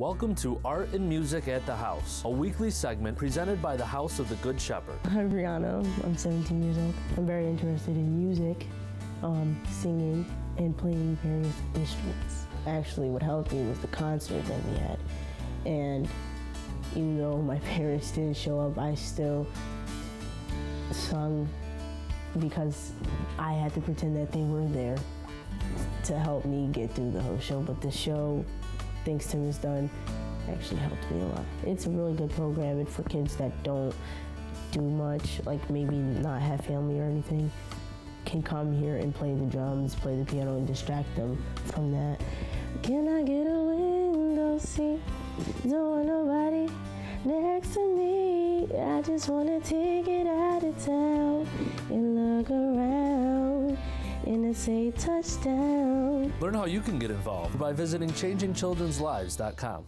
Welcome to Art and Music at the House, a weekly segment presented by the House of the Good Shepherd. I'm. I'm 17 years old. I'm very interested in music, um, singing, and playing various instruments. Actually, what helped me was the concert that we had. And even though my parents didn't show up, I still sung because I had to pretend that they were there to help me get through the whole show. But the show, thanks to Ms. Dunn actually helped me a lot. It's a really good program and for kids that don't do much, like maybe not have family or anything, can come here and play the drums, play the piano, and distract them from that. Can I get a window seat? Don't want nobody next to me. I just wanna take it out of town and look around and say touchdown. Learn how you can get involved by visiting changingchildrenslives.com.